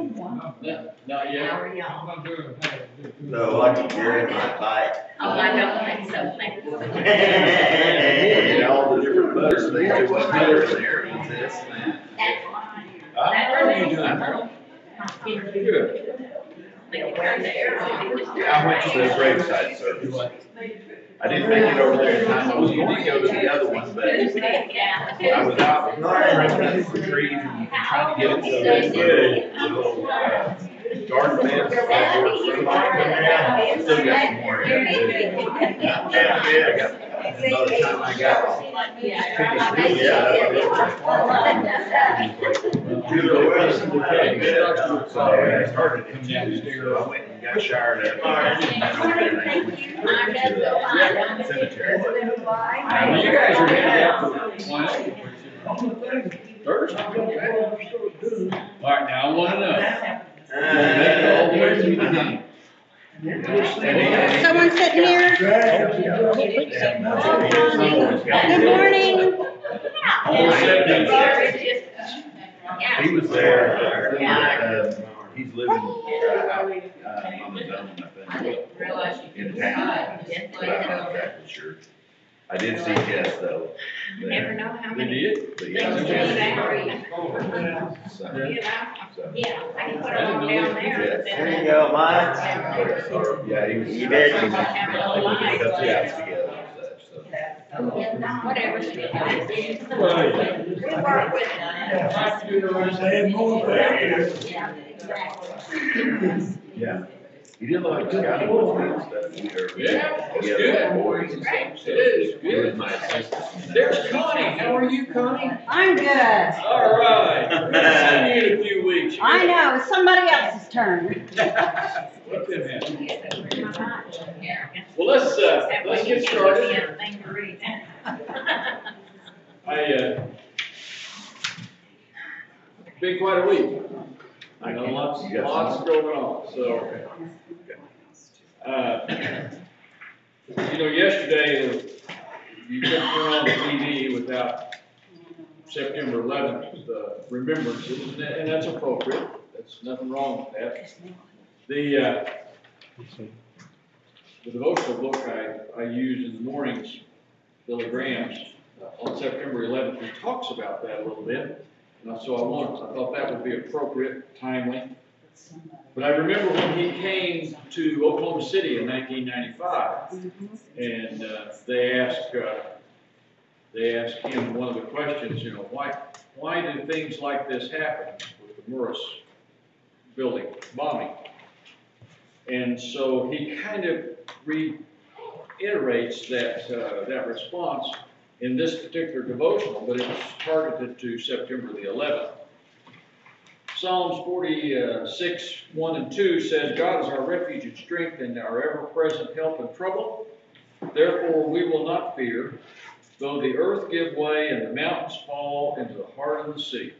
Not, not yet. How are y'all? I'm doing okay. No, I can carry my bike. Oh, I don't think so, thank you. And all the different butters, they do what butter there is this and that. That's fine. How are you doing? That's Good. Like, you're there. Yeah, I went to the graveside service. I didn't make it over there in time, I was going to go to the other one, but I was out trimming the trees and trying to get it so they good. Little, uh, Garden beds, that were sunlight coming out, still got some more in it. I got, by the time I got So I started it Tuesday, so I went and got showered up. and then over I went the Cemetery. You guys are headed out for what? Thursday. All right, now I wanna know. Make it all the way through the game. Someone sitting here? Good morning. He was there, uh, he's living, uh, out, uh, on his own, I I think, didn't realize you in could town. decide. But I'm not exactly sure. I did see Jess though. but- Never know how They many did? But things yeah. you Jess- need out So, You know, so. yeah, I can put it all down there. but There you go, mine. Or, yeah, he was. You bet. He was- he put the house together and such, so. Whatever. she did. Right. We work with it. Yeah, exactly. Yeah. He did look like Scotty was and stuff. We were- Yeah, it's good. Boys and stuff. so It is He was my assistant. There's Connie. How are you, Connie? I'm good. All right. We'll see you in a few weeks. I know, it's somebody else's turn. Let them have it. Well, let's, uh, let's get started. see everything to read. I, uh, been quite a week. I know lots, You got some? lots going on, so. Uh, you know, yesterday, you couldn't turn on the TV without September eleventh, the remembrances, and that's appropriate. That's nothing wrong with that. The, uh, the devotional book I, I use in the mornings, Billy Graham's, uh, on September eleventh, he talks about that a little bit. And so I wanted, I thought that would be appropriate, timely. But I remember when he came to Oklahoma City in nineteen ninety-five, and, uh, they asked, uh, they asked him one of the questions, you know, why, why do things like this happen with the Murrah building bombing? And so he kind of reiterates that, uh, that response in this particular devotional, but it's targeted to September the eleventh. Psalms forty-six, one and two says, God is our refuge and strength and our ever-present help in trouble. Therefore, we will not fear, though the earth give way and the mountains fall into the heart of the sea.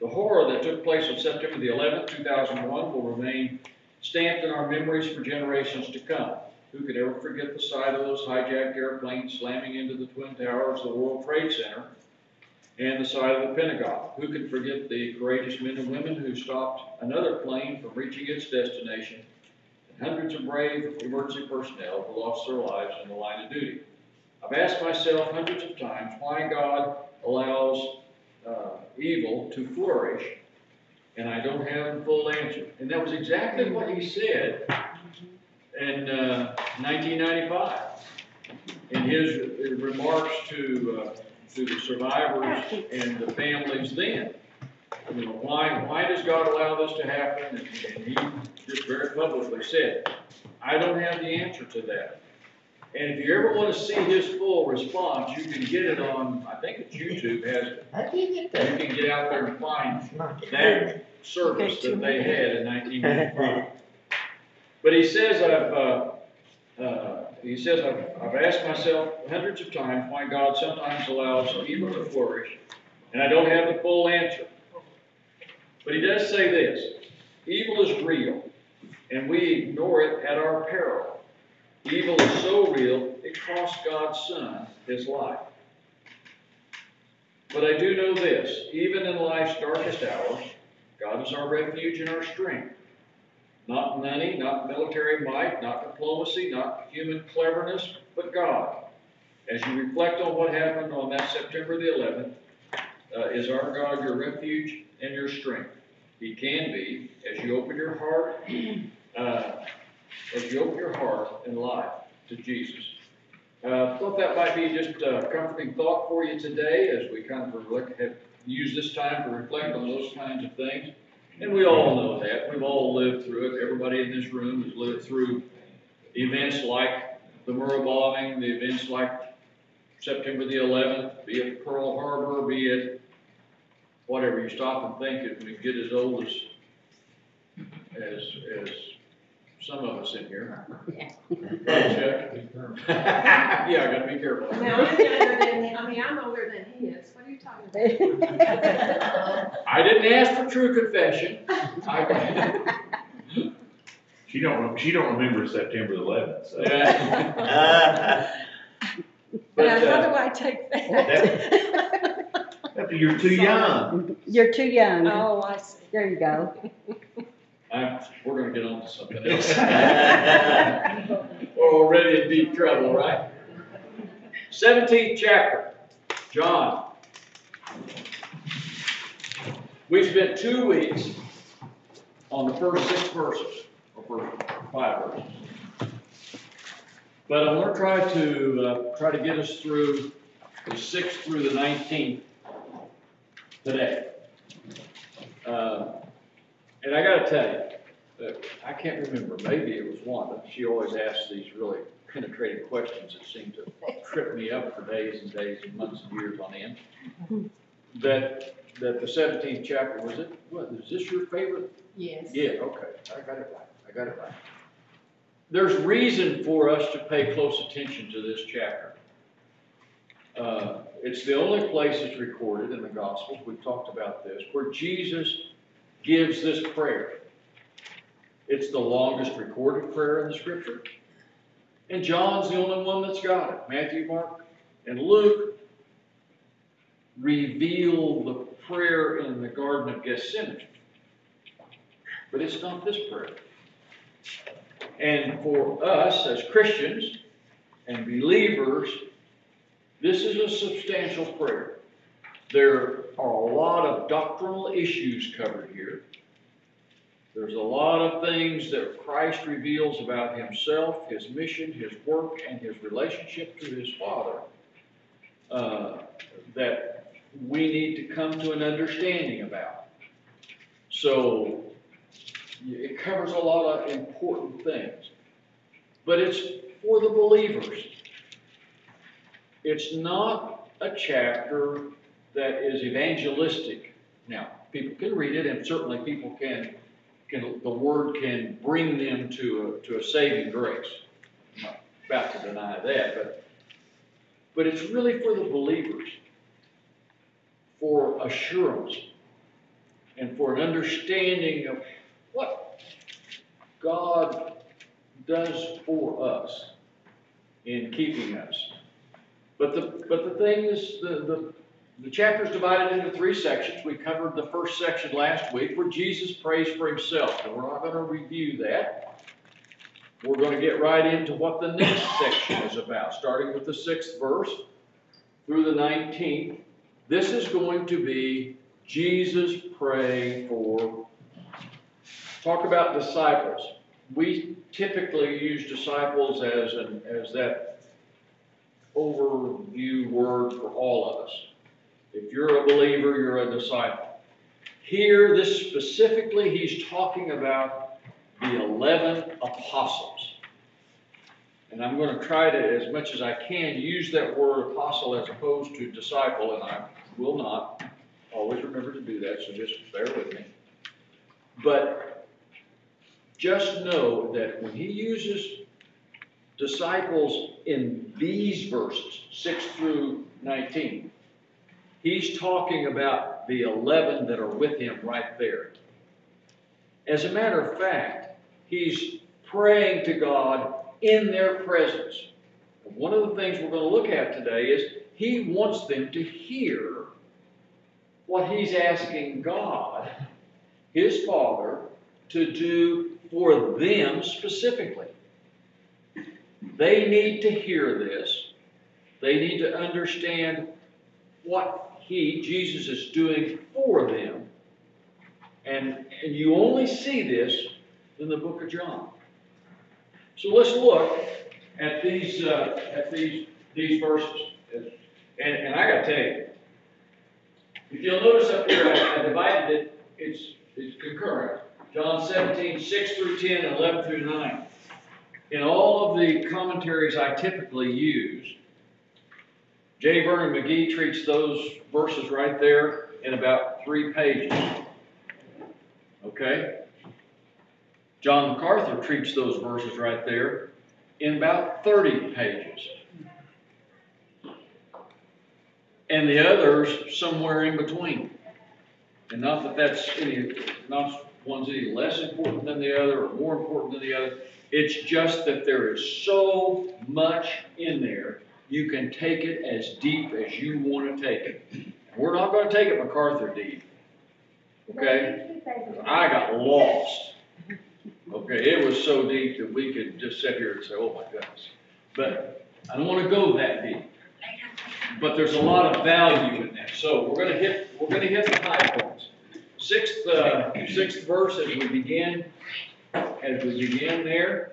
The horror that took place on September the eleventh, two thousand one, will remain stamped in our memories for generations to come. Who could ever forget the sight of those hijacked airplanes slamming into the Twin Towers of the World Trade Center and the site of the Pentagon? Who could forget the courageous men and women who stopped another plane from reaching its destination? And hundreds of brave emergency personnel who lost their lives in the line of duty. I've asked myself hundreds of times why God allows uh, evil to flourish, and I don't have the full answer. And that was exactly what he said in uh, 1995 in his remarks to uh, to the survivors and the families then. You know, why why does God allow this to happen? And, and he just very publicly said, I don't have the answer to that. And if you ever want to see his full response, you can get it on, I think it's YouTube has it. How do you get You that? can get out there and find that service that they had in nineteen ninety-five. But he says, I've, uh, uh, he says, I've, I've asked myself hundreds of times why God sometimes allows evil to flourish, and I don't have the full answer. But he does say this, evil is real, and we ignore it at our peril. Evil is so real, it cost God's son his life. But I do know this, even in life's darkest hours, God is our refuge and our strength. Not money, not military might, not diplomacy, not human cleverness, but God. As you reflect on what happened on that September the eleventh, uh, is our God your refuge and your strength? He can be, as you open your heart, uh, as you open your heart and life to Jesus. Uh, thought that might be just a comforting thought for you today as we kind of reflect, have used this time to reflect on those kinds of things. And we all know that. We've all lived through it. Everybody in this room has lived through events like the Murrah bombing, the events like September the eleventh, be it Pearl Harbor, be it whatever. You stop and think it, we get as old as, as, as some of us in here. Right, Chuck? Yeah, I gotta be careful. Now, I'm younger than, I mean, I'm older than he is, what are you talking about? I didn't ask for true confession. I- She don't, she don't remember September eleventh, so. Yeah. But, Now, how uh, do I take that? After you're too young. You're too young. Oh, I see. There you go. I'm, we're gonna get on to something else. We're already in deep trouble, right? Seventeenth chapter, John. We spent two weeks on the first six verses, or first five verses. But I wanna try to, uh, try to get us through the sixth through the nineteenth today. Uh, and I gotta tell you, I can't remember, maybe it was Wanda, she always asks these really penetrating questions that seem to trip me up for days and days and months and years on end. That, that the seventeenth chapter, was it, what, is this your favorite? Yes. Yeah, okay, I got it right, I got it right. There's reason for us to pay close attention to this chapter. Uh, it's the only place it's recorded in the Gospels, we've talked about this, where Jesus gives this prayer. It's the longest recorded prayer in the scripture. And John's the only one that's got it. Matthew, Mark, and Luke reveal the prayer in the Garden of Gethsemane. But it's not this prayer. And for us as Christians and believers, this is a substantial prayer. There are a lot of doctrinal issues covered here. There's a lot of things that Christ reveals about himself, his mission, his work, and his relationship to his Father uh, that we need to come to an understanding about. So it covers a lot of important things, but it's for the believers. It's not a chapter that is evangelistic. Now, people can read it, and certainly people can, can the word can bring them to a, to a saving grace. I'm not about to deny that, but but it's really for the believers, for assurance, and for an understanding of what God does for us in keeping us. But the, but the thing is, the, the, the chapter is divided into three sections. We covered the first section last week where Jesus prays for himself, and we're not going to review that. We're going to get right into what the next section is about, starting with the sixth verse through the 19th. This is going to be Jesus praying for talk about disciples. We typically use disciples as an, as that overview word for all of us. If you're a believer, you're a disciple. Here, this specifically, he's talking about the 11 apostles. And I'm going to try to, as much as I can, use that word apostle as opposed to disciple, and I will not always remember to do that, so just bear with me. But just know that when he uses disciples in these verses, 6 through 19, he's talking about the 11 that are with him right there. As a matter of fact, he's praying to God in their presence. One of the things we're going to look at today is he wants them to hear what he's asking God his Father to do for them specifically. They need to hear this. They need to understand what he, Jesus, is doing for them. And, and you only see this in the book of John. So let's look at these, uh, at these, these verses. And, and I gotta tell you, if you'll notice up here, I I divided it, it's, it's concurrent. John 17, 6 through 10, and 11 through 9. In all of the commentaries I typically use, J. Vernon McGee treats those verses right there in about three pages. Okay? John MacArthur treats those verses right there in about 30 pages. And the others somewhere in between. And not that that's any, not one's any less important than the other or more important than the other. It's just that there is so much in there, you can take it as deep as you want to take it. We're not going to take it MacArthur deep. Okay? I got lost. Okay, it was so deep that we could just sit here and say, oh my goodness. But I don't want to go that deep. But there's a lot of value in that. So we're gonna hit, we're gonna hit the high points. Sixth, uh, sixth verse as we begin, as we begin there.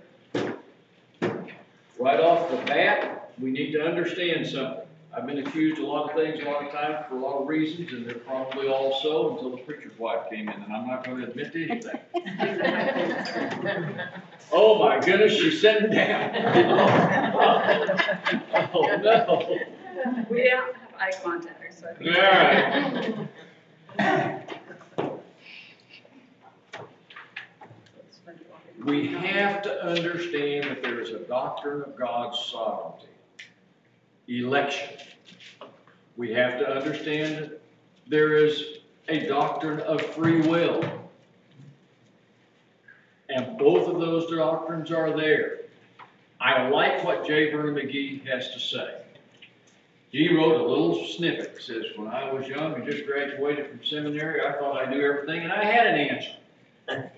Right off the bat, we need to understand something. I've been accused of a lot of things a lot of times for a lot of reasons, and they're probably all so until the preacher's wife came in, and I'm not gonna admit to anything. Oh my goodness, she's sitting down. Oh, no. We don't have eye contact, so. I All right. We have to understand that there is a doctrine of God's sovereignty. Election. We have to understand there is a doctrine of free will. And both of those doctrines are there. I like what J. Vernon McGee has to say. He wrote a little snippet, He says, when I was young and just graduated from seminary, I thought I knew everything, and I had an answer.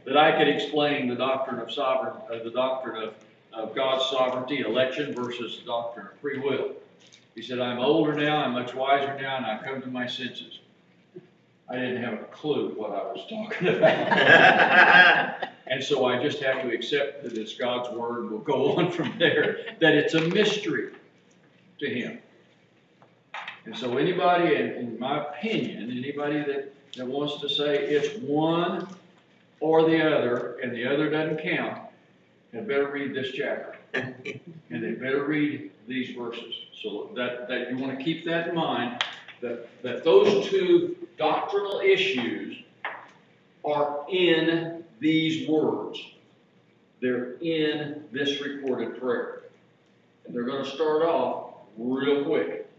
That I could explain the doctrine of sovereign, uh, the doctrine of, of God's sovereignty, election versus the doctrine of free will. He said, I'm older now, I'm much wiser now, and I've come to my senses. I didn't have a clue what I was talking about. And so I just have to accept that it's God's word, we'll go on from there, that it's a mystery to him. And so anybody, in, in my opinion, anybody that, that wants to say it's one or the other, and the other doesn't count, had better read this chapter. And they better read these verses. So that, that you want to keep that in mind, that, that those two doctrinal issues are in these words. They're in this recorded prayer. And they're going to start off real quick.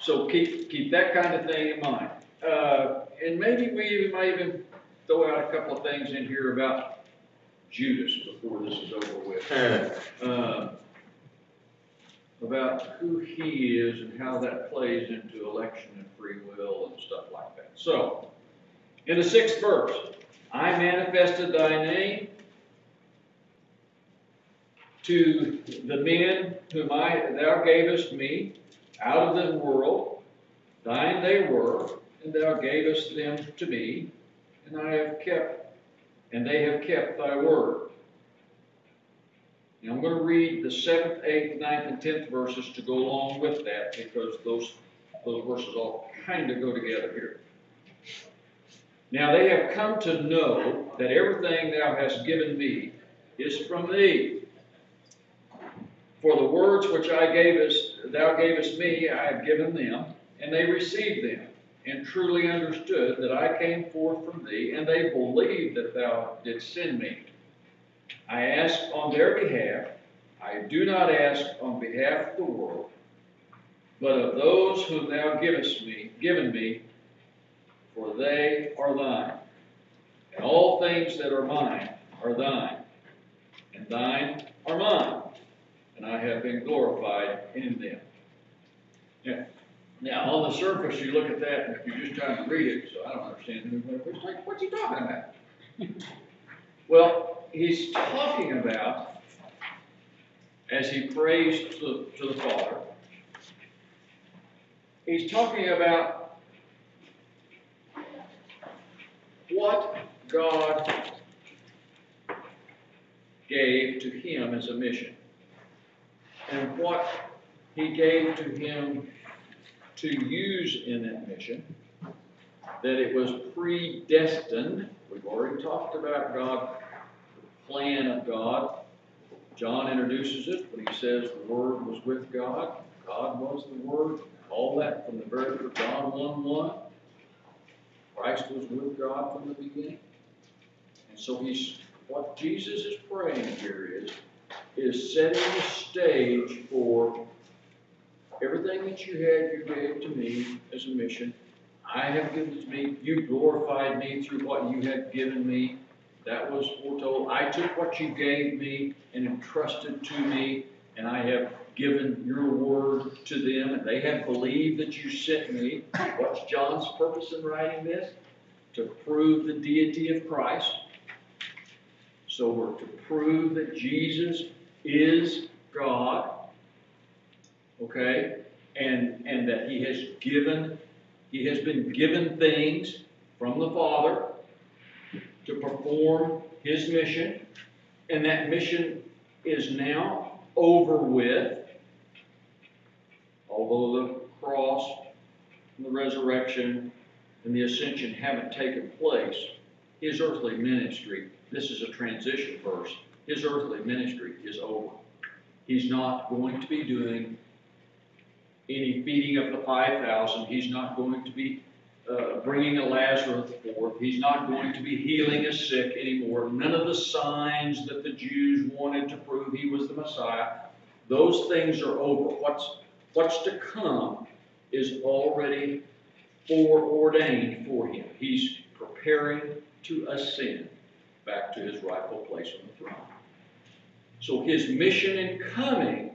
So keep, keep that kind of thing in mind. Uh, and maybe we might even throw out a couple of things in here about Judas before this is over with. Uh, about who he is and how that plays into election and free will and stuff like that. So, in the sixth verse, I manifested thy name to the men whom I, thou gavest me out of the world. Thine they were, and thou gavest them to me, and I have kept, and they have kept thy word. I'm going to read the seventh, eighth, ninth, and tenth verses to go along with that because those, those verses all kind of go together here. Now they have come to know that everything thou hast given me is from thee. For the words which I gavest, thou gavest me, I have given them, and they received them, and truly understood that I came forth from thee, and they believed that thou didst send me. I ask on their behalf, I do not ask on behalf of the world, but of those whom thou givest me, given me, for they are thine. And all things that are mine are thine, and thine are mine, and I have been glorified in them. Yeah. Now, on the surface, you look at that, and if you're just trying to read it, so I don't understand, what's he talking about? Well, he's talking about, as he prays to, to the Father, he's talking about what God gave to him as a mission. And what he gave to him to use in that mission, that it was predestined. We've already talked about God, plan of God. John introduces it when he says the Word was with God, God was the Word, all that from the very first John 1 1. Christ was with God from the beginning. And so he's what Jesus is praying here is, is setting the stage for everything that you had, you gave to me as a mission. I have given to me. You glorified me through what you have given me. That was foretold. I took what you gave me and entrusted to me, and I have given your word to them, and they have believed that you sent me. What's John's purpose in writing this? To prove the deity of Christ. So we're to prove that Jesus is God, okay? And, and that he has given, he has been given things from the Father to perform his mission, and that mission is now over with, although the cross and the resurrection and the ascension haven't taken place, his earthly ministry, this is a transition verse, his earthly ministry is over. He's not going to be doing any feeding of the 5,000. He's not going to be uh, bringing a Lazarus forth. He's not going to be healing a sick anymore. None of the signs that the Jews wanted to prove he was the Messiah, those things are over. What's, what's to come is already foreordained for him. He's preparing to ascend back to his rightful place on the throne. So his mission in coming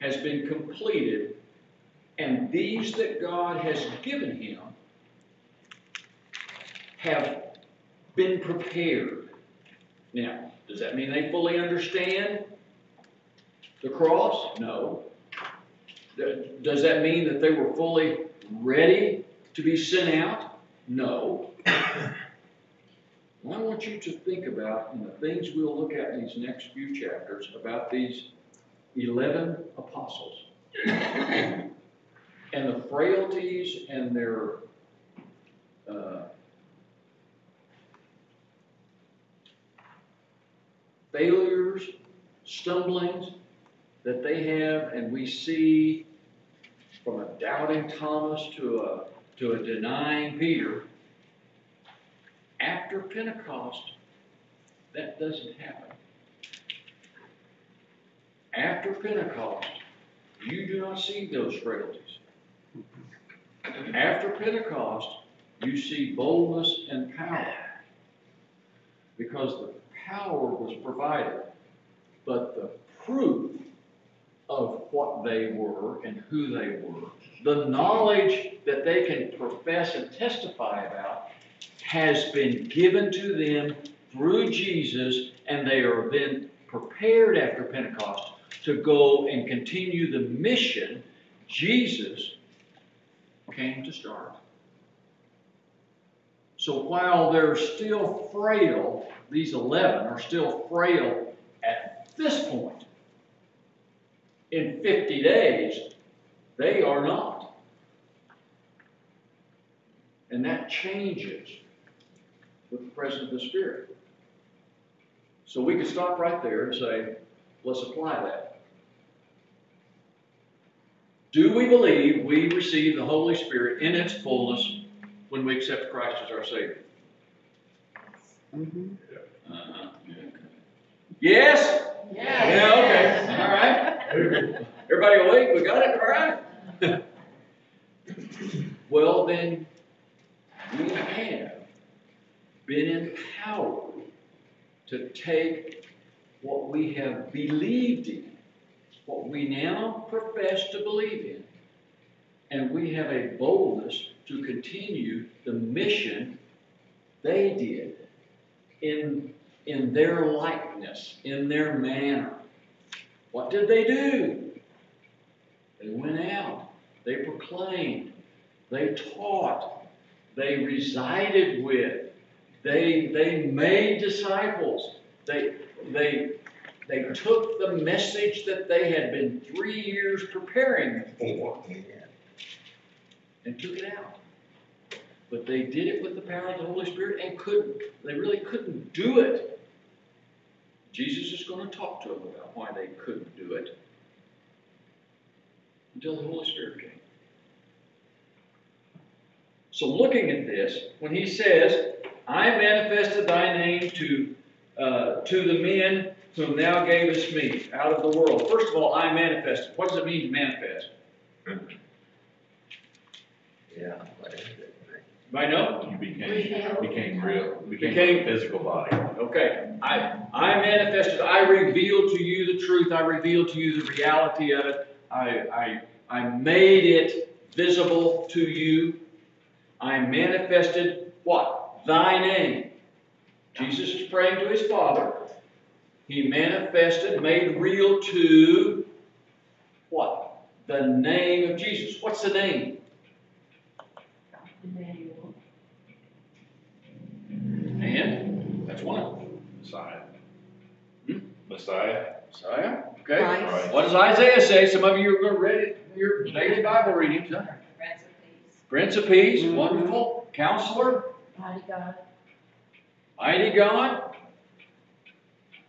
has been completed, and these that God has given him have been prepared. Now, does that mean they fully understand the cross? No. Does that mean that they were fully ready to be sent out? No. I want you to think about, in the things we'll look at in these next few chapters, about these 11 apostles and the frailties and their uh, failures, stumblings that they have, and we see from a doubting Thomas to a, to a denying Peter. After Pentecost, that doesn't happen. After Pentecost, you do not see those frailties. After Pentecost, you see boldness and power. Because the power was provided, but the proof of what they were and who they were, the knowledge that they can profess and testify about, has been given to them through Jesus, and they are then prepared after Pentecost to go and continue the mission Jesus came to start. So while they're still frail, these 11 are still frail at this point. In 50 days, they are not. And that changes with the presence of the Spirit. So we can stop right there and say, let's apply that. Do we believe we receive the Holy Spirit in its fullness when we accept Christ as our Savior? Mhm. Uh-huh. Yes? Yeah, okay, all right. Everybody awake? We got it, all right? Well, then, we have been empowered to take what we have believed in, what we now profess to believe in, And we have a boldness to continue the mission they did in, in their likeness, in their manner. What did they do? They went out, they proclaimed, they taught, they resided with, they, they made disciples. They, they, they took the message that they had been three years preparing for and took it out. But they did it with the power of the Holy Spirit and couldn't, they really couldn't do it. Jesus is going to talk to them about why they couldn't do it until the Holy Spirit came. So looking at this, when he says, I manifested thy name to, uh, to the men whom thou gavest me out of the world. First of all, I manifested. What does it mean to manifest? Yeah. Anybody know? You became, became real, became Became- a physical body. Okay, I, I manifested, I revealed to you the truth, I revealed to you the reality of it, I, I, I made it visible to you. I manifested what? Thy name. Jesus is praying to his Father. He manifested, made real to what? The name of Jesus. What's the name? And that's one. Messiah. Hmm? Messiah. Messiah, okay? Christ. Right. What does Isaiah say? Some of you are going to read it in your daily Bible readings, huh? Prince of Peace, Mhm. wonderful, counselor, Mighty God. mighty God.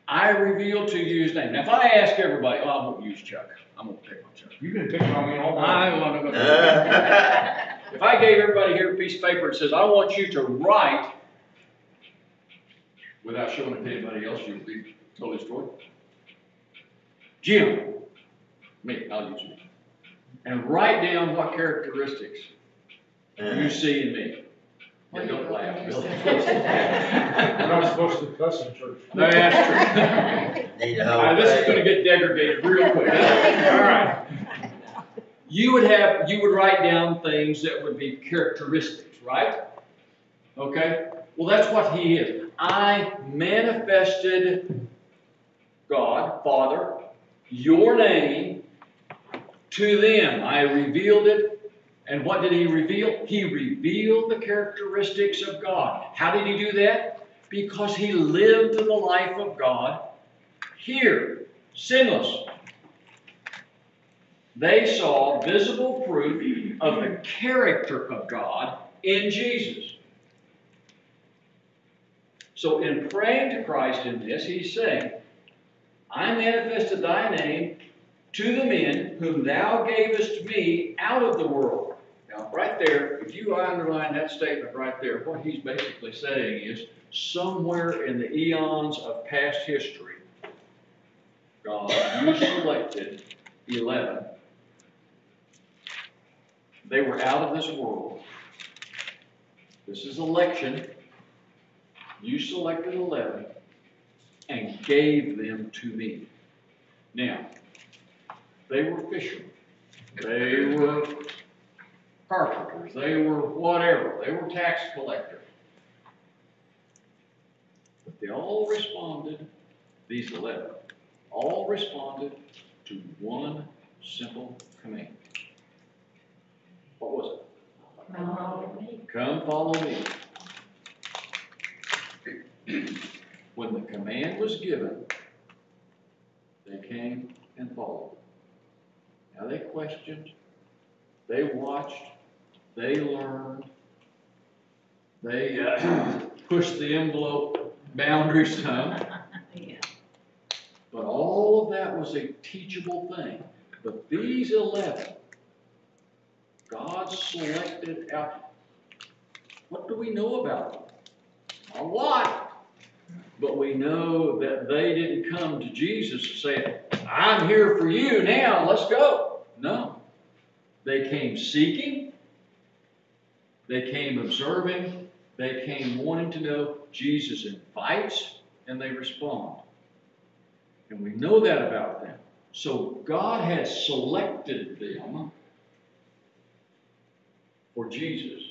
I reveal to you his name. Now, if I ask everybody, oh, I'm going to use Chuck. I'm going to pick on Chuck. You can pick on me all I want to go. If I gave everybody here a piece of paper and says, I want you to write, without showing it to anybody else, you'll be totally destroyed. Jim, me, I'll use me. And write down what characteristics you see in me. Yeah, don't laugh, Bill. We're not supposed to cuss in church. That's true. Need All right, this is gonna get degraded real quick. All right. You would have, you would write down things that would be characteristics, right? Okay? Well, that's what he is. I manifested God, Father, your name to them. I revealed it. And what did he reveal? He revealed the characteristics of God. How did he do that? Because he lived the life of God here, sinless. They saw visible proof of the character of God in Jesus. So, in praying to Christ in this, he's saying, I manifested thy name to the men whom thou gavest me out of the world. Now, right there, if you underline that statement right there, what he's basically saying is somewhere in the eons of past history, God, you selected 11. They were out of this world. This is election. You selected 11 and gave them to me. Now, they were fishermen. They were carpenters. They were whatever. They were tax collectors. But they all responded, these 11, all responded to one simple command. What was it? Come follow me. When the command was given, they came and followed. Now they questioned, they watched, they learned, they uh, pushed the envelope boundaries some. But all of that was a teachable thing. But these 11, God selected out. What do we know about them? A lot. But we know that they didn't come to Jesus and say, I'm here for you now, let's go. No. They came seeking, they came observing, they came wanting to know. Jesus invites and they respond. And we know that about them. So God has selected them for Jesus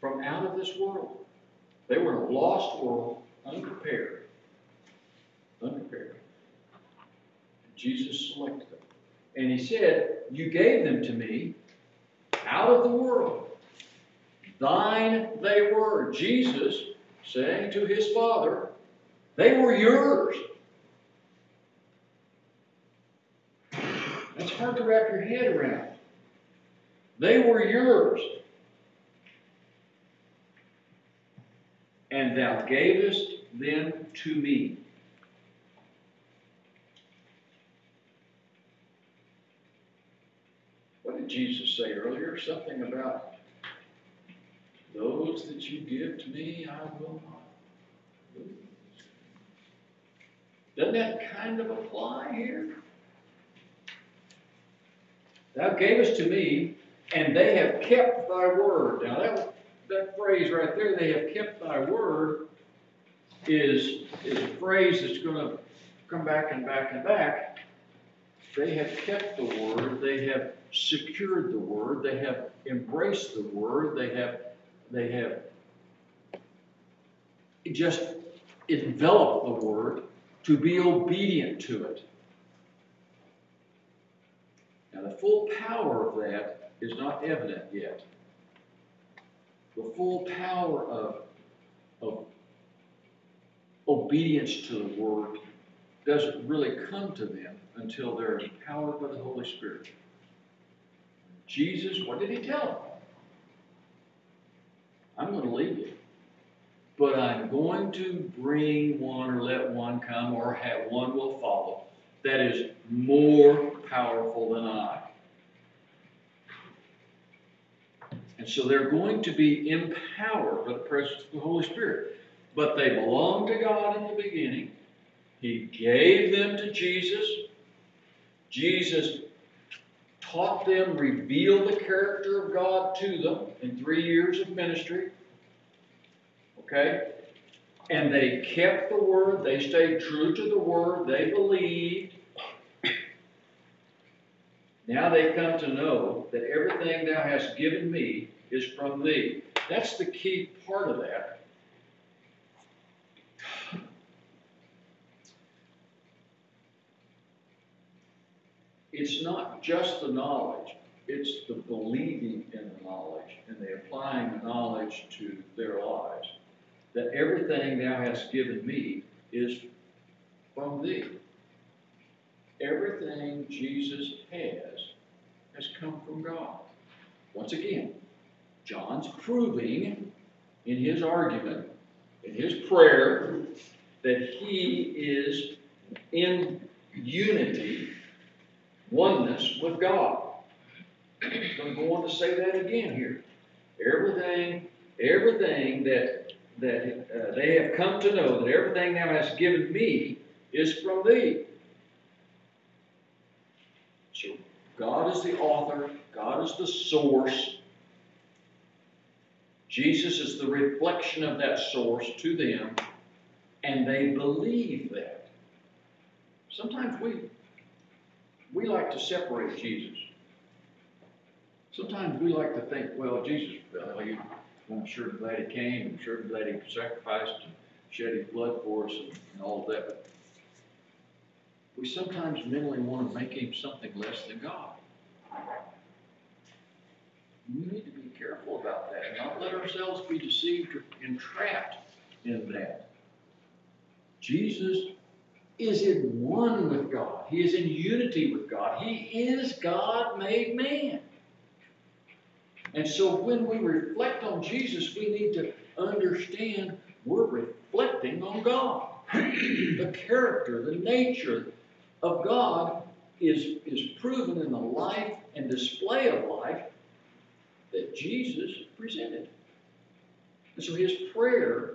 from out of this world. They were in a lost world, unprepared. Unprepared. Jesus selected them. And he said, You gave them to me out of the world. Thine they were. Jesus saying to his Father, They were yours. That's hard to wrap your head around. They were yours. And thou gavest them to me. What did Jesus say earlier? Something about those that you give to me, I will not lose. Doesn't that kind of apply here? Thou gavest to me, and they have kept thy word. Now that, that phrase right there, they have kept thy word, is, is a phrase that's gonna come back and back and back. They have kept the word, they have secured the word, they have embraced the word, they have, they have just enveloped the word to be obedient to it. Now, the full power of that is not evident yet. The full power of, of obedience to the word doesn't really come to them until they're empowered by the Holy Spirit. Jesus, what did he tell them? I'm going to leave you, but I'm going to bring one or let one come or have one will follow that is more powerful than I. And so they're going to be empowered by the presence of the Holy Spirit. But they belong to God in the beginning. He gave them to Jesus. Jesus taught them, revealed the character of God to them in three years of ministry. Okay? And they kept the word, they stayed true to the word, they believed. Now they come to know that everything thou hast given me is from thee. That's the key part of that. It's not just the knowledge, it's the believing in the knowledge and the applying the knowledge to their lives. That everything thou hast given me is from thee. Everything Jesus has has come from God. Once again, John's proving in his argument, in his prayer, that he is in unity, oneness with God. He's going to to say that again here. Everything, everything that that uh, they have come to know that everything thou hast given me is from thee. So God is the author, God is the source. Jesus is the reflection of that source to them, and they believe that. Sometimes we we like to separate Jesus. Sometimes we like to think, well, Jesus, well, I'm sure glad he came, I'm sure glad he sacrificed and shed his blood for us and, and all of that. But we sometimes mentally want to make him something less than God. We need to careful about that not let ourselves be deceived or entrapped in that. Jesus is in one with God. He is in unity with God. He is God made man. And so when we reflect on Jesus, we need to understand we're reflecting on God. the character, the nature of God is, is proven in the life and display of life that Jesus presented. And so his prayer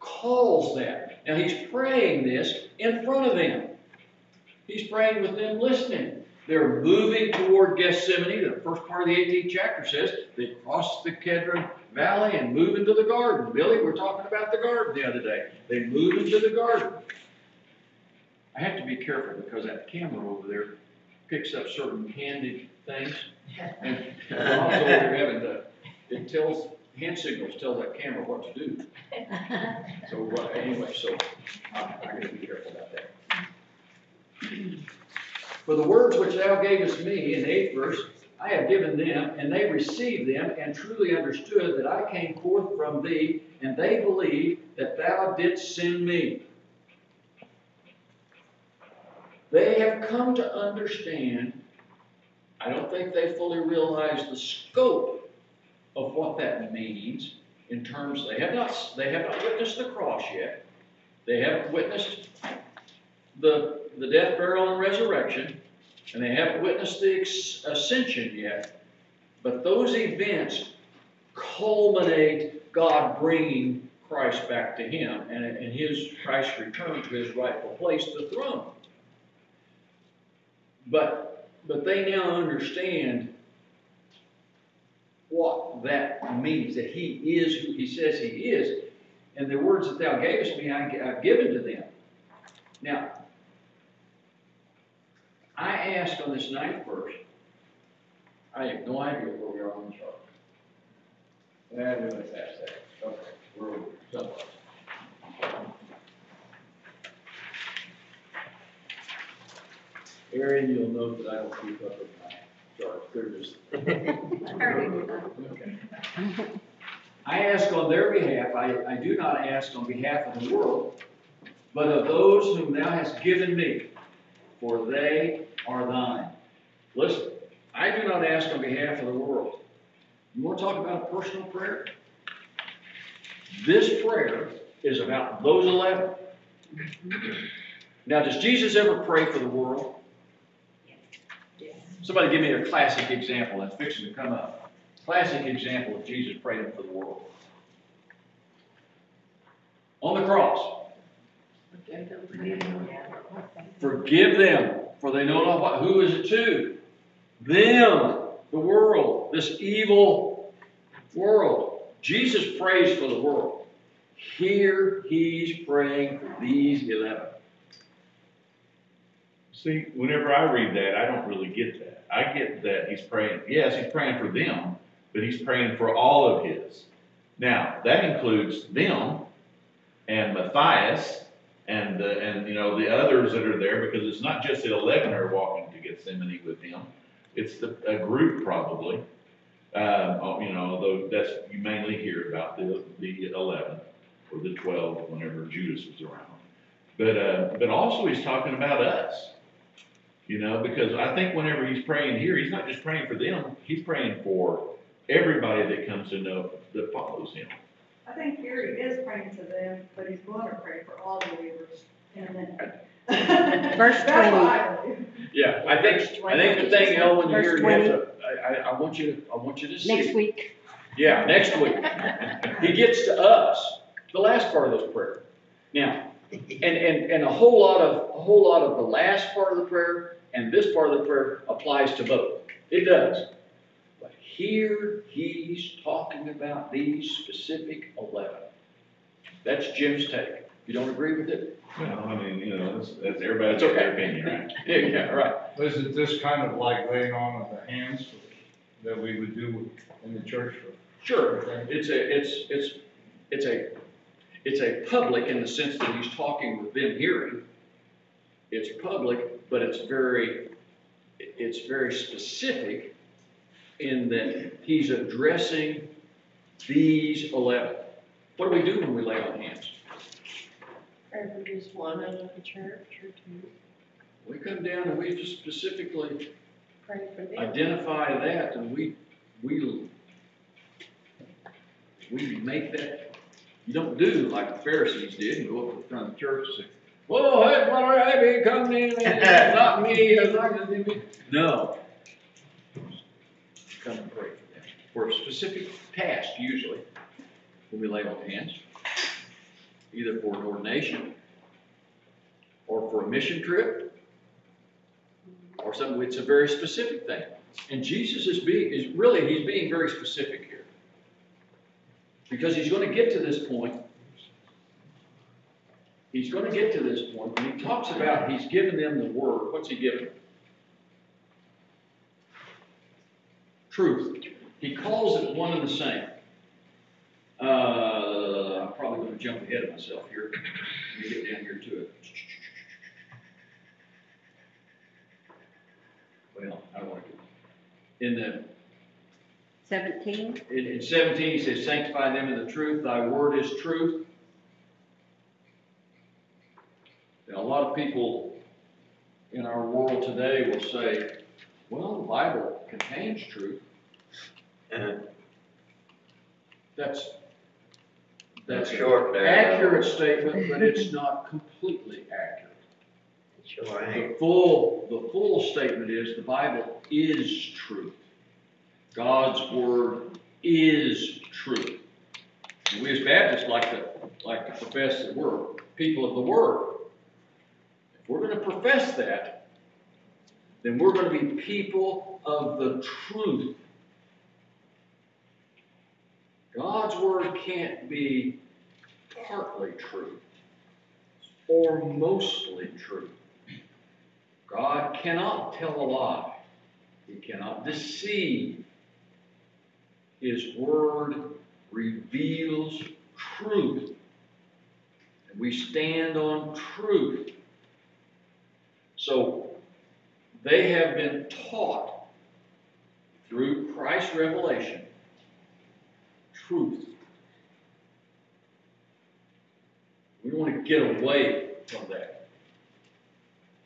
calls that. Now he's praying this in front of them. He's praying with them listening. They're moving toward Gethsemane. The first part of the 18th chapter says they cross the Kedron Valley and move into the garden. Billy, we we're talking about the garden the other day. They move into the garden. I have to be careful because that camera over there picks up certain candid things. And over there having to, it tells, hand signals tell that camera what to do. So, anyway, so I, I gotta be careful about that. For the words which thou gavest me in the eighth verse, I have given them, and they received them, and truly understood that I came forth from thee, and they believe that thou didst send me. They have come to understand, I don't think they fully realize the scope of what that means in terms, they have not, they have not witnessed the cross yet. They haven't witnessed the, the death, burial, and resurrection, and they haven't witnessed the ascension yet. But those events culminate God bringing Christ back to him and, and his Christ's return to his rightful place, the throne. But, but they now understand what that means, that he is who he says he is. And the words that thou gavest me, I, I've given to them. Now, I asked on this ninth verse, I have no idea where we are on the chart. Yeah, we went past that. Okay, we're somewhere. Aaron, you'll note that I don't keep up with my charts, they're just. Okay. I ask on their behalf, I, I do not ask on behalf of the world, but of those whom thou hast given me, for they are thine. Listen, I do not ask on behalf of the world. You want to talk about a personal prayer? This prayer is about those eleven. Now, does Jesus ever pray for the world? Somebody give me a classic example that's fixing to come up. Classic example of Jesus praying for the world. On the cross. Forgive them, for they know not what. Who is it to? Them, the world, this evil world. Jesus prays for the world. Here he's praying for these eleven. See, whenever I read that, I don't really get that. I get that he's praying, yes, he's praying for them, but he's praying for all of his. Now, that includes them and Matthias and the, and, you know, the others that are there, because it's not just the eleven that are walking to Gethsemane with him. It's the, a group probably. Um, oh, you know, although that's, you mainly hear about the, the eleven or the twelve whenever Judas was around. But, uh, but also he's talking about us. You know, because I think whenever he's praying here, he's not just praying for them, he's praying for everybody that comes to know, that follows him. I think here he is praying to them, but he's going to pray for all believers in a minute. Verse 20. Yeah, I think, I think the thing, Ellen, Verse you're, you have to, I, I, I want you, to I want you to see. Next week. Yeah, next week. He gets to us, the last part of this prayer. Now, and, and, and a whole lot of, a whole lot of the last part of the prayer and this part of the prayer applies to both. It does. But here, he's talking about these specific eleven. That's Jim's take. You don't agree with it? Well, I mean, you know, that's, that's everybody's It's okay. their opinion, right? Yeah, yeah, right. Isn't this kind of like laying on of the hands that we would do in the church? Sure, it's a, it's, it's, it's a, it's a public in the sense that he's talking with them hearing. It's public, but it's very, it's very specific in that he's addressing these eleven. What do we do when we lay on hands? Pray for just one in the church or two. We come down and we just specifically Pray for them. identify that and we, we, we make that, you don't do like the Pharisees did and go up to the front of the church and say, whoa, hey, what I be coming in, not me, not gonna be me. No. Come and pray for them, for a specific task usually, when we lay on hands. Either for an ordination, or for a mission trip, or something, it's a very specific thing. And Jesus is being, is really, he's being very specific here. Because he's gonna get to this point. He's gonna get to this point, when he talks about, he's given them the word, what's he given them? truth. He calls it one and the same. Uh, I'm probably gonna jump ahead of myself here. Let me get down here to it. Well, I don't wanna get, in the, Seventeen, in, in seventeen, he says, sanctify them in the truth, thy word is truth. Now, a lot of people in our world today will say, well, the Bible contains truth. That's, that's an Short, accurate statement, but it's not completely accurate. Sure The full, the full statement is the Bible is truth. God's word is truth. And we as Baptists like to, like to profess that we're people of the word. If we're gonna profess that, then we're gonna be people of the truth. God's word can't be partly true or mostly true. God cannot tell a lie. He cannot deceive. His word reveals truth. And we stand on truth. So they have been taught through Christ's revelation truth. We want to get away from that.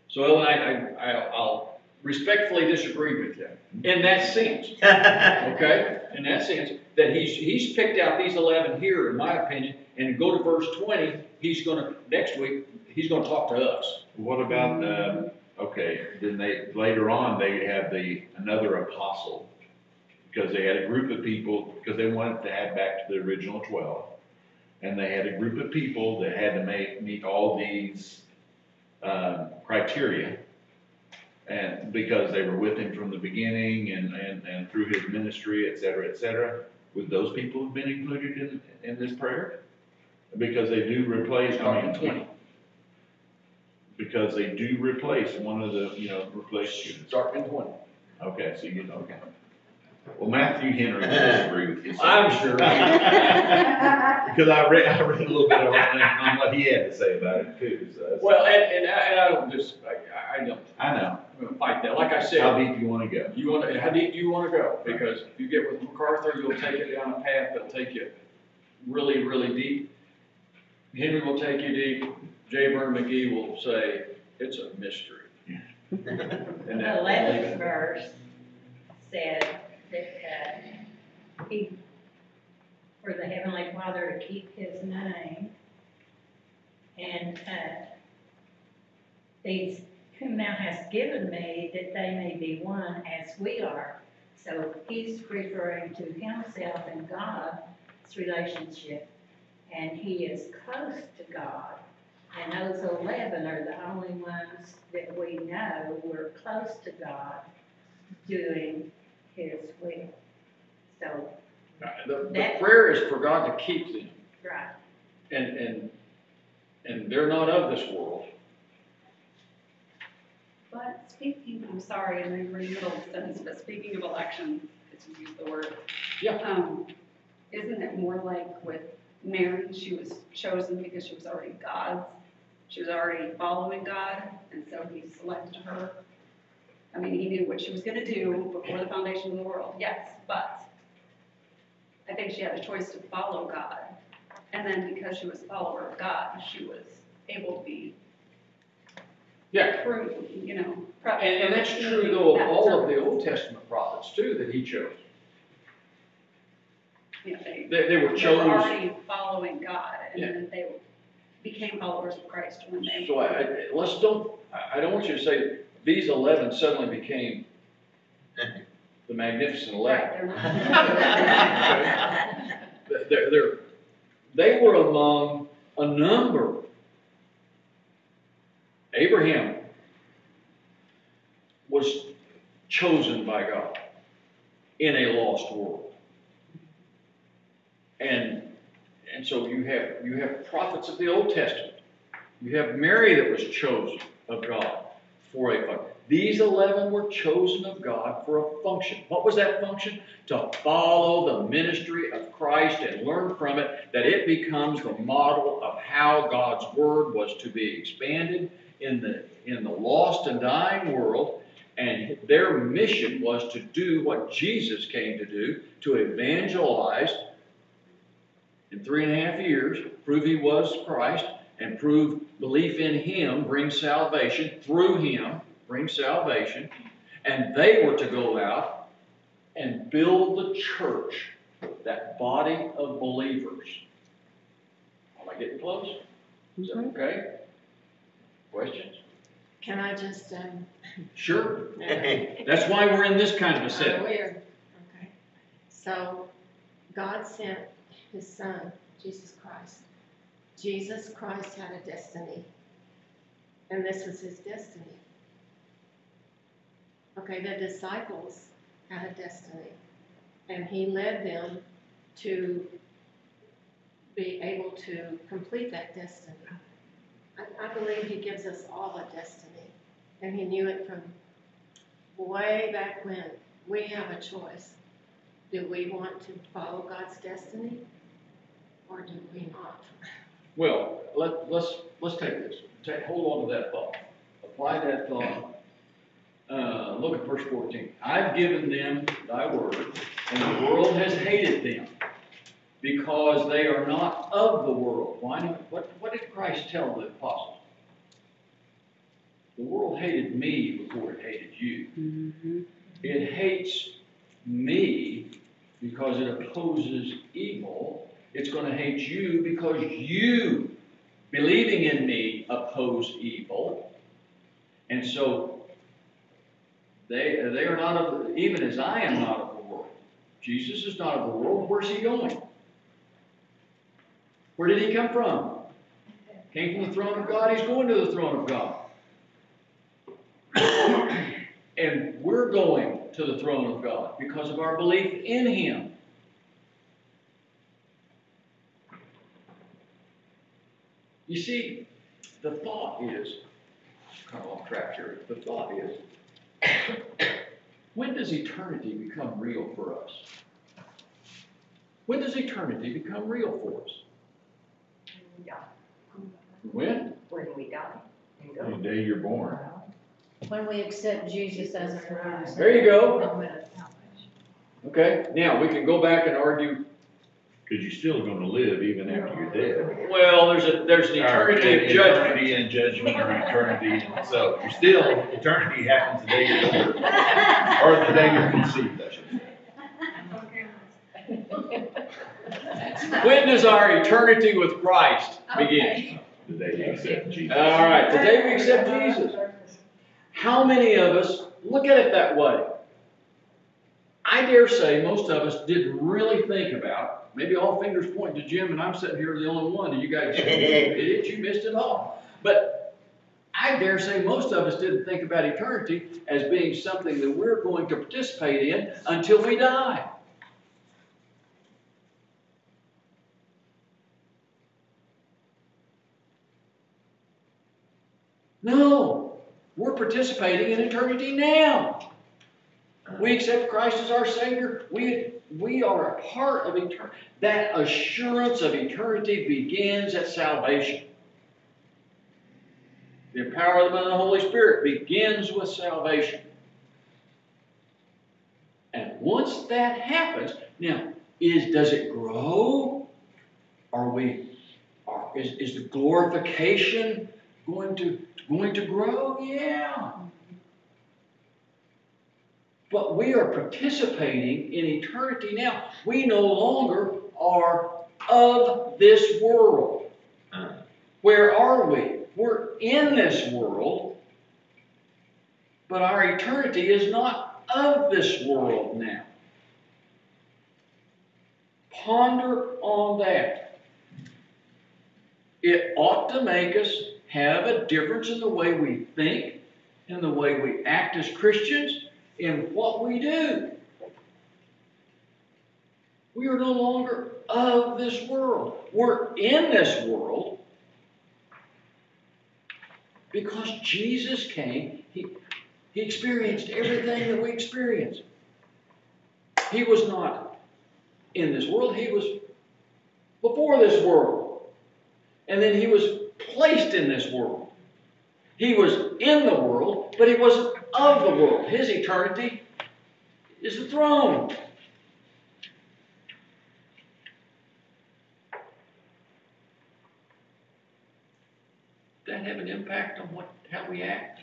So Ellen, I, I, I'll respectfully disagree with you in that sense, okay? In that sense, that he's, he's picked out these eleven here, in my opinion, and go to verse twenty, he's gonna, next week, he's gonna talk to us. What about, um, okay, then they, later on, they have the, another apostle. Because they had a group of people, because they wanted to add back to the original twelve. And they had a group of people that had to make, meet all these, um, criteria. And because they were with him from the beginning and, and, and through his ministry, et cetera, et cetera. Would those people have been included in, in this prayer? Because they do replace, I Starting mean, twenty, because they do replace one of the, you know, replace students. starting at twenty. Okay, so you, okay. Well, Matthew Henry would disagree with you. I'm sure. Because I read, I read a little bit on, on what he had to say about it too, so. that's- Well, and, and I, and I don't just, I, I don't I know. fight that, like I said. How said, deep you wanna go? you wanna, how deep do you wanna go? Because if you get with MacArthur, you'll take it down a path that'll take you really, really deep. Henry will take you deep, J. Vernon McGee will say, it's a mystery. And The that- eleventh verse said that, uh, he, for the heavenly Father to keep his name, and, uh, these, whom thou hast given me, that they may be one as we are. So he's referring to himself and God's relationship, and he is close to God. And those eleven are the only ones that we know were close to God doing his will. So, The, the prayer is for God to keep them, right, and, and, and they're not of this world. But speaking, I'm sorry, I'm in the middle of the sentence, but speaking of election, to use the word. Yeah. Um, isn't it more like with Mary, she was chosen because she was already God's? She was already following God, and so he selected her. I mean, he knew what she was gonna do before the foundation of the world, yes, but I think she had a choice to follow God. And then because she was a follower of God, she was able to be Yeah, prove, you know. and, and that's true though of all of the. Old Testament prophets too, that he chose. Yeah, they, They, they were they were chosen. already following God, and then they became followers of Christ when they. So I, I, let's don't, I, I don't want you to say, these eleven suddenly became the magnificent eleven. Right, they're not. They're, they're, they were among a number. Abraham was chosen by God in a lost world. And, and so you have, you have prophets of the Old Testament. You have Mary that was chosen of God for a, function. These eleven were chosen of God for a function. What was that function? To follow the ministry of Christ and learn from it that it becomes the model of how God's word was to be expanded in the, in the lost and dying world. And their mission was to do what Jesus came to do, to evangelize in three and a half years, prove he was Christ, and prove belief in him brings salvation, through him brings salvation. And they were to go out and build the church, that body of believers. Am I getting close? Is that okay? Questions? Can I just, um, Sure. That's why we're in this kind of a I'm setting. weird, okay. So, God sent his son, Jesus Christ. Jesus Christ had a destiny. And this was his destiny. Okay, the disciples had a destiny. And he led them to be able to complete that destiny. I, I believe he gives us all a destiny. And he knew it from way back when. We have a choice. Do we want to follow God's destiny? Or do we not? Well, let, let's, let's take this, take, hold on to that thought, apply that thought. Uh, look at verse fourteen, I've given them thy word, and the world has hated them, because they are not of the world. Why not, what, what did Christ tell the apostles? The world hated me before it hated you. Mhm. It hates me because it opposes evil. It's going to hate you because you, believing in me, oppose evil. And so they, they are not of, even as I am not of the world. Jesus is not of the world. Where's he going? Where did he come from? Came from the throne of God. He's going to the throne of God. and we're going to the throne of God because of our belief in Him. You see, the thought is, kind of off track here, the thought is, when does eternity become real for us? When does eternity become real for us? When? when we die. The day you're born. When we accept Jesus as our Lord. Savior. There you go. Okay, now we can go back and argue, Cause you're still gonna live even after you're dead. well, there's a, there's an Or eternity of judgment. Eternity and judgment or eternity, so you're still, eternity happens the day you're born, or the day you're conceived, I should say. When does our eternity with Christ begin? The day you accept Jesus. All right, the day we accept Jesus. How many of us look at it that way? I dare say most of us didn't really think about, maybe all fingers point to Jim and I'm sitting here the only one, and you guys, idiot, you missed it all. But I dare say most of us didn't think about eternity as being something that we're going to participate in until we die. No, we're participating in eternity now. We accept Christ as our Savior. We, we are a part of eternity. That assurance of eternity begins at salvation. The empowerment of the Holy Spirit begins with salvation. And once that happens, now, is does it grow? Are we, are, is, is the glorification going to going to grow? Yeah. But we are participating in eternity now. We no longer are of this world. Where are we? We're in this world, but our eternity is not of this world now. Ponder on that. It ought to make us have a difference in the way we think, in the way we act as Christians, in what we do. We are no longer of this world. We're in this world because Jesus came. He, He experienced everything that we experience. He was not in this world, he was before this world. And then he was placed in this world. He was in the world, but he wasn't of the world. His eternity is the throne. That have an impact on what, how we act?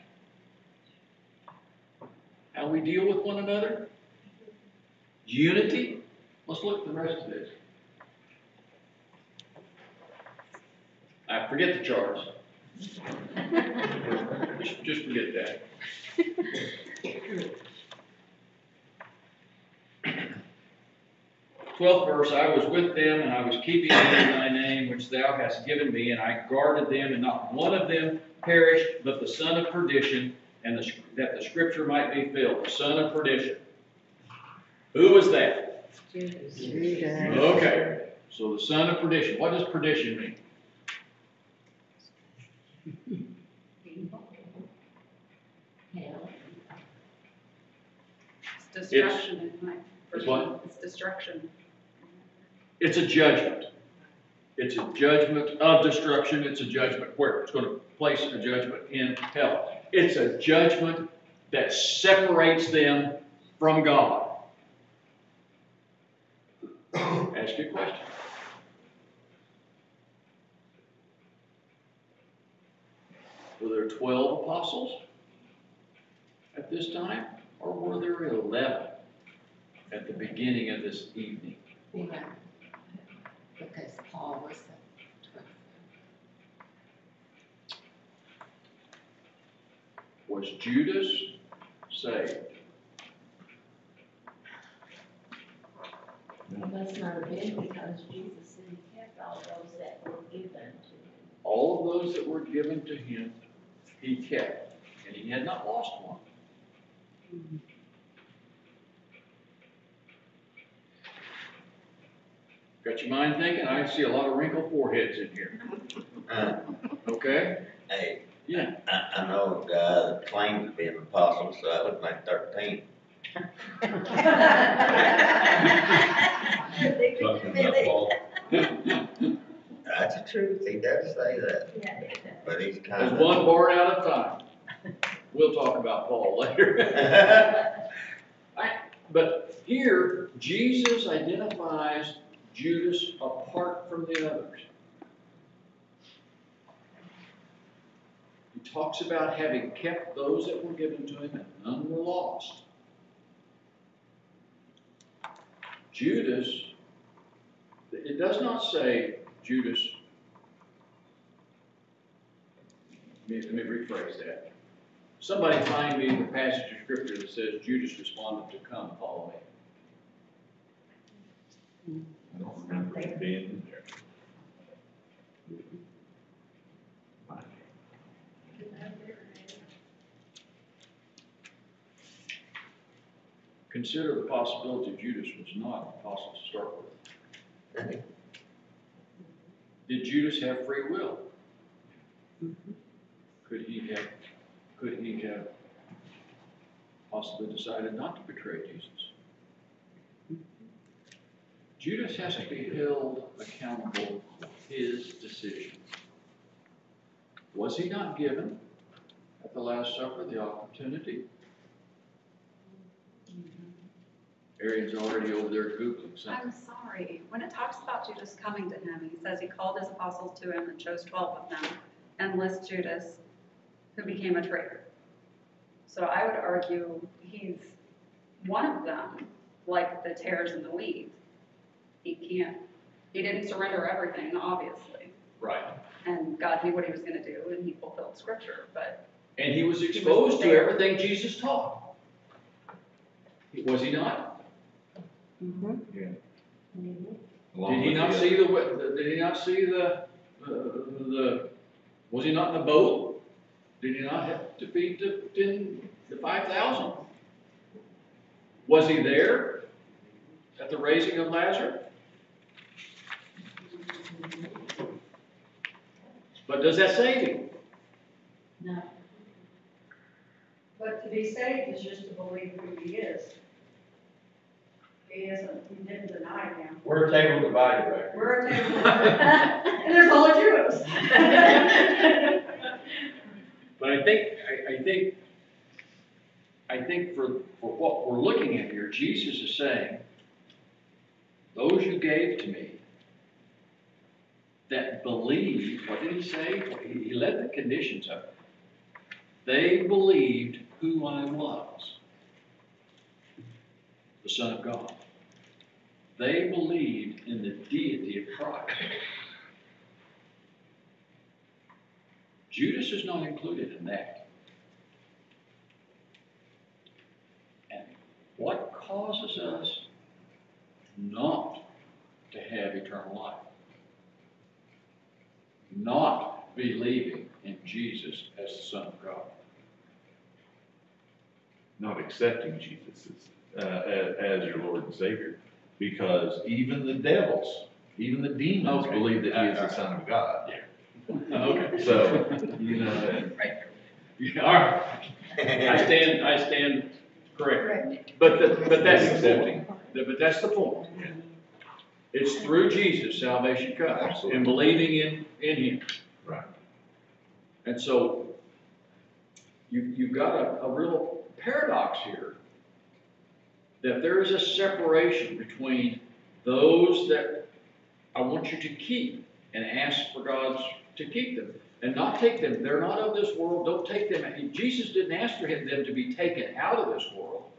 How we deal with one another? Unity? Let's look at the rest of this. I forget the charts. Just, just forget that. Twelfth verse, I was with them and I was keeping them in thy name which thou hast given me, and I guarded them, and not one of them perished, but the son of perdition, and the, that the scripture might be filled, the son of perdition. Who was that? Okay, so the son of perdition, what does perdition mean? It's destruction in my. It's what? It's destruction. It's a judgment. It's a judgment of destruction, it's a judgment where? It's gonna place a judgment in hell. It's a judgment that separates them from God. Ask you a question. Were there twelve apostles at this time, or were there eleven at the beginning of this evening? Yeah. Because Paul was the twelfth. Was Judas saved? Must not have been because Jesus said he kept all those that were given to him. All of those that were given to him, he kept, and he had not lost one. Got your mind thinking? I see a lot of wrinkled foreheads in here, Uh, okay? Hey, Yeah. I, I know a guy that claimed to be an apostle, so I would make thirteen. Talking about Paul. That's the truth, he does say that, Yeah, it does. but he's There's kind of. one bar out of time. We'll talk about Paul later. But here, Jesus identifies Judas apart from the others. He talks about having kept those that were given to him, and none were lost. Judas, it does not say Judas. Let me, let me rephrase that. Somebody find me the passage of scripture that says Judas responded to come follow me. I don't remember it being in there. Consider the possibility Judas was not an apostle to start with. Did Judas have free will? Could he have, could he have possibly decided not to betray Jesus? Judas has to be held accountable for his decision. Was he not given at the Last Supper the opportunity? Arian's already over there Googling something. I'm sorry, when it talks about Judas coming to him, he says he called his apostles to him and chose twelve of them, and lists Judas, who became a traitor. So I would argue he's one of them, like the tares and the weeds. He can't, he didn't surrender everything, obviously, Right. and God knew what he was gonna do, and he fulfilled scripture, but And he was exposed to everything Jesus taught. Was he not? Along Did he not the- see the, wi- did he not see the, uh, the, was he not in the boat? Did he not have to feed the, ten, the five thousand? Was he there at the raising of Lazarus? But does that save him? No. But to be saved is just to believe who he is. He isn't, he didn't deny him. We're a table divided right We're a table, and there's only two of us. But I think, I, I think, I think for, for what we're looking at here, Jesus is saying, those you gave to me that believe, what did he say? He, led the conditions it. They believed who I was, the Son of God. They believed in the deity of Christ. Judas is not included in that. And what causes us not to have eternal life? Not believing in Jesus as the Son of God. not accepting Jesus as, uh, as, your Lord and Savior. Because even the devils, even the demons Okay. believe that he is the Son of God. Oh, okay. So, you know, and Yeah, All right, I stand, I stand corrected. But, the- but that's the accepting. point. But that's the point. It's through Jesus salvation comes, Absolutely. and believing in, in Him. Right. And so, you, you've got a, a real paradox here. That there is a separation between those that I want you to keep and ask for God's to keep them. And not take them, they're not of this world, don't take them, Jesus didn't ask for him- them to be taken out of this world.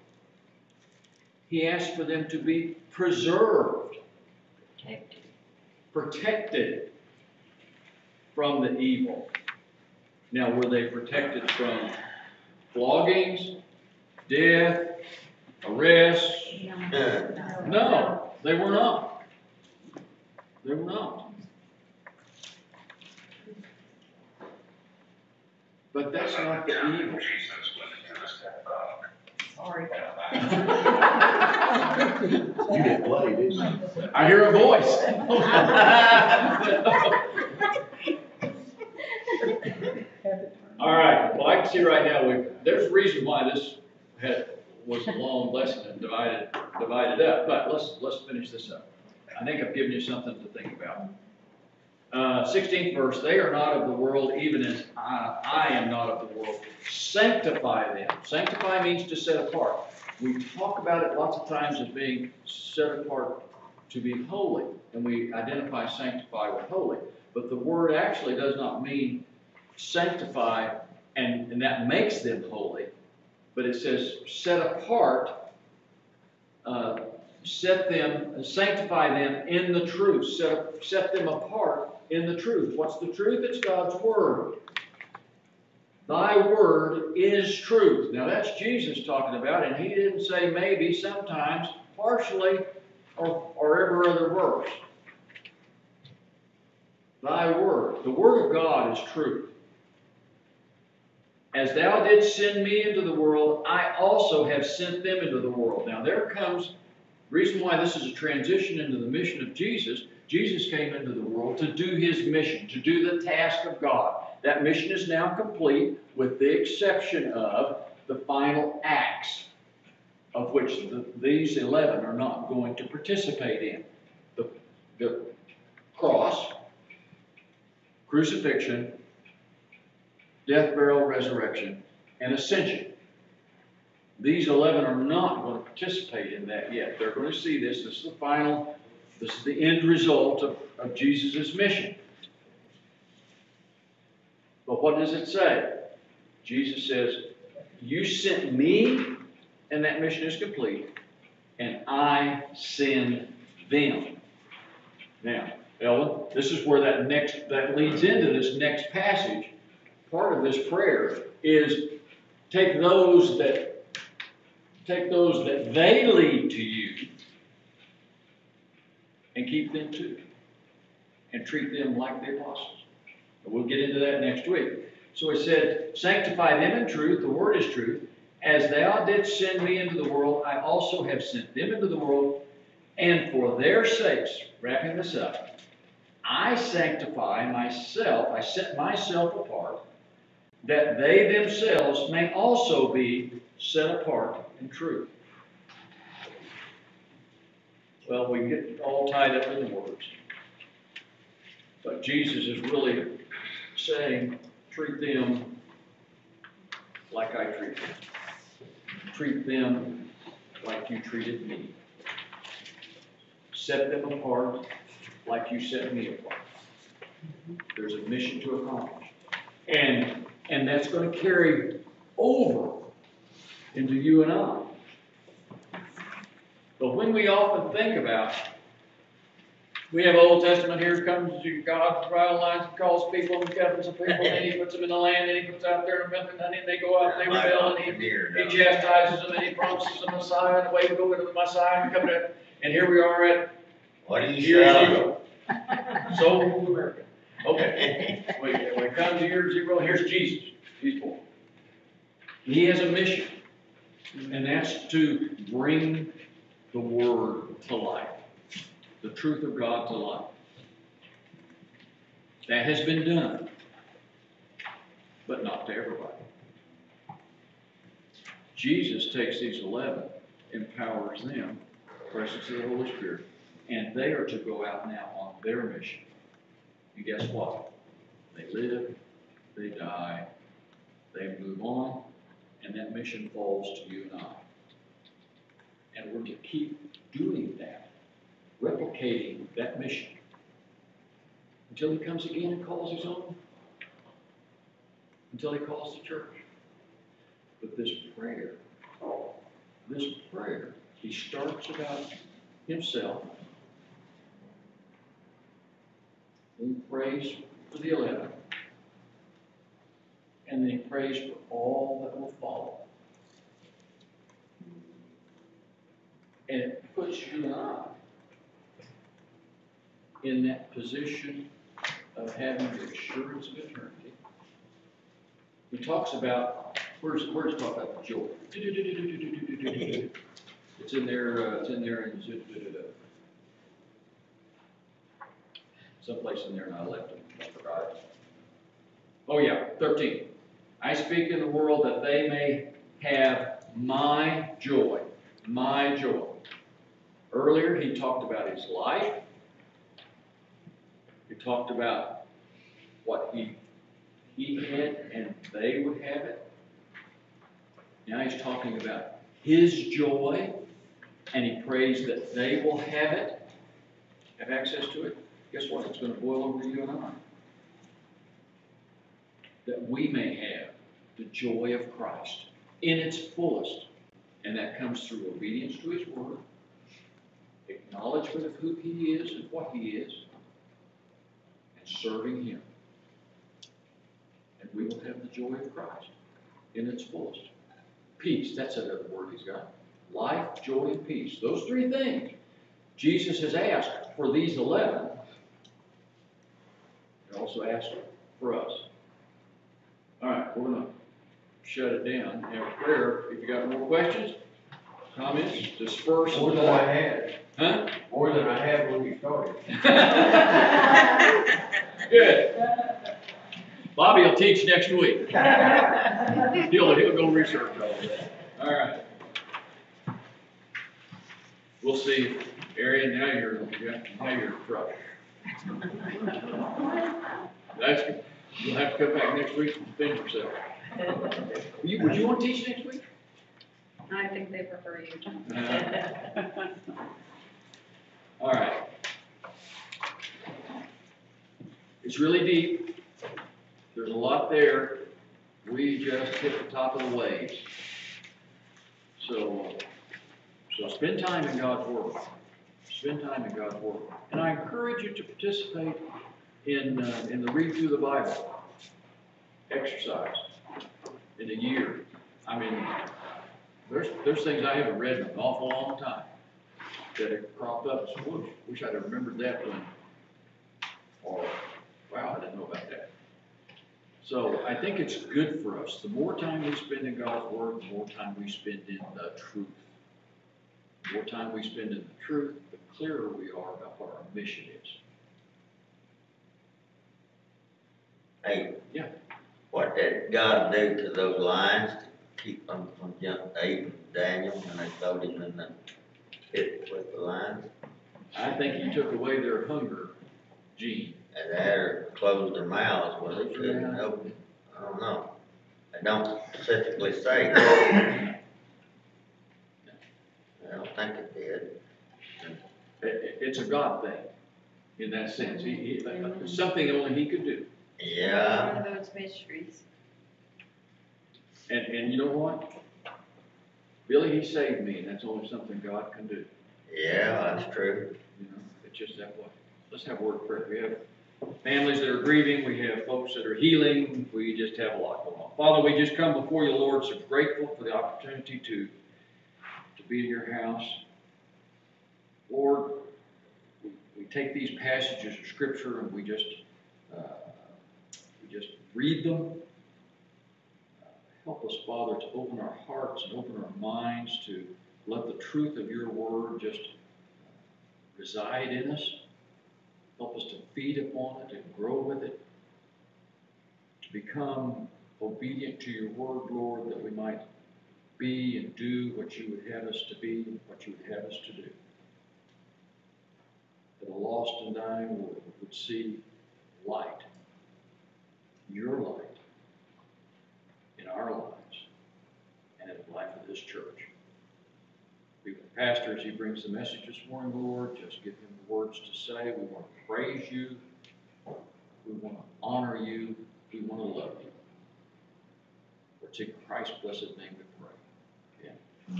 He asked for them to be preserved, protected from the evil. Now, were they protected from floggings, death, arrest? No, they were not. They were not. But that's not the evil. Sorry. you get bloody, didn't you? I hear a voice. All right, well, I can see right now, we, there's a reason why this had, was a long lesson and divided, divided up, but let's, let's finish this up. I think I've given you something to think about. Uh, sixteenth verse, they are not of the world, even as I, I am not of the world. Sanctify them. Sanctify means to set apart. We talk about it lots of times as being set apart to be holy, and we identify sanctify with holy. But the word actually does not mean sanctify, and, and that makes them holy, but it says set apart, uh, set them, sanctify them in the truth, set, set them apart in the truth. What's the truth? It's God's Word. Thy Word is truth. Now that's Jesus talking about, and he didn't say maybe, sometimes, partially, or, or every other verse. Thy Word. The Word of God is truth. As thou didst send me into the world, I also have sent them into the world. Now there comes, reason why this is a transition into the mission of Jesus, Jesus came into the world to do his mission, to do the task of God. That mission is now complete with the exception of the final acts, of which the, these 11 are not going to participate in. The, the cross, crucifixion, death, burial, resurrection, and ascension. These 11 are not going to participate in that yet. They're going to see this. This is the final, this is the end result of, of Jesus' mission. But what does it say? Jesus says, You sent me, and that mission is complete, and I send them. Now, Ellen, this is where that next, that leads into this next passage. Part of this prayer is take those that, take those that they lead to you and keep them too. And treat them like the apostles. And we'll get into that next week. So he said, Sanctify them in truth, the word is truth. As thou didst send me into the world, I also have sent them into the world. And for their sakes, wrapping this up, I sanctify myself, I set myself apart, that they themselves may also be set apart in truth. Well, we get all tied up in the words. But Jesus is really saying, treat them like I treat them. Treat them like you treated me. Set them apart like you set me apart. There's a mission to accomplish. And, and that's gonna carry over into you and I. But when we often think about, we have Old Testament, here comes to God, trial lines, and calls people and gathers of people, and he puts them in the land, and he puts out there in Memphis, and they go out, and they rebel, and he he chastises them and he promises them a Messiah and away we go into the Messiah and come to, and here we are at What do you year zero. So, America. Okay, we, we come to year zero, here's Jesus, he's born. He has a mission, and that's to bring the word to life, the truth of God to life. That has been done, but not to everybody. Jesus takes these eleven, empowers them, presence of the Holy Spirit, and they are to go out now on their mission. And guess what? They live, they die, they move on, and that mission falls to you and I. And we're to keep doing that, replicating that mission until he comes again and calls his own, until he calls the church. But this prayer, this prayer, he starts about himself. He prays for the eleven. And then he prays for all that will follow. And it puts you and I in that position of having the assurance of eternity. He talks about, where's, where's talk about the joy? It's in there, uh, it's in there in someplace in there and I left it, I forgot it. Oh yeah, thirteen. I speak in the world that they may have my joy, my joy. Earlier, he talked about his life. He talked about what he, he had and they would have it. Now he's talking about his joy, and he prays that they will have it, have access to it. Guess what? It's gonna boil over to you and I. That we may have the joy of Christ in its fullest. And that comes through obedience to his word, acknowledgement of who he is and what he is, and serving him. And we will have the joy of Christ in its fullest. Peace, that's another word he's got. Life, joy, and peace. Those three things Jesus has asked for these eleven. He also asked for us. All right, we're gonna shut it down, have prayer. If you got more questions, comments, disperse. More than I had, Huh? more than I had when we started. Good. Bobby will teach next week. He'll, he'll go research all of that. All right. We'll see. Arian, now you're, now you're in trouble. That's, you'll have to come back next week and defend yourself. You, would you want to teach next week? I think they prefer you, John. All right. It's really deep. There's a lot there. We just hit the top of the waves. So, so spend time in God's Word. Spend time in God's Word. And I encourage you to participate in, uh, in the read through the Bible exercise in a year. I mean, there's, there's things I haven't read in an awful long time that have cropped up, so whoosh, wish I'd have remembered that one. or, wow, I didn't know about that. So I think it's good for us. The more time we spend in God's Word, the more time we spend in the truth. The more time we spend in the truth, the clearer we are about what our mission is. Hey. Yeah. What what did God do to those lions to keep them from jumping Abe and Daniel when they throwed him in the pit with the lions? I think he took away their hunger gene. And they closed their mouths when they couldn't open, I don't know. They don't specifically say. I don't think it did. It, it- it's a God thing, in that sense, he, he, uh, something only he could do. Yeah, One of those mysteries. And, and you know what? Billy, he saved me, and that's only something God can do, yeah, that's true. you know, it's just that way. Let's have a word of prayer. We have families that are grieving, we have folks that are healing, we just have a lot going on. Father, we just come before you, Lord, so grateful for the opportunity to, to be in your house. Lord, we, we take these passages of scripture and we just, uh, we just read them. Help us, Father, to open our hearts and open our minds to let the truth of your word just reside in us. Help us to feed upon it and grow with it. To become obedient to your word, Lord, that we might be and do what you would have us to be, and what you would have us to do. That a lost and dying world would see light, your light, in our lives and in the life of this church. Be with the pastor as he brings the message this morning, Lord. Just give him the words to say. We want to praise you. We want to honor you. We want to love you. For it's in Christ's blessed name we pray.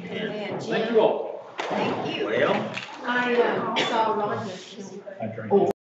And, And Thank you all. Thank you. well, I, um, saw Rhonda's. I drank.